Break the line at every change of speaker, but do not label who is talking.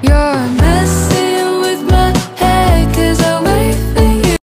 You're a mess.